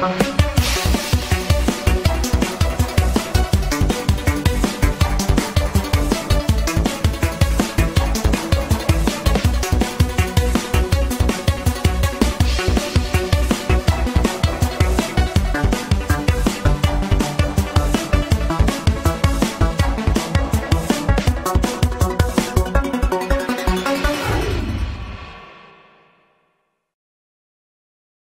方。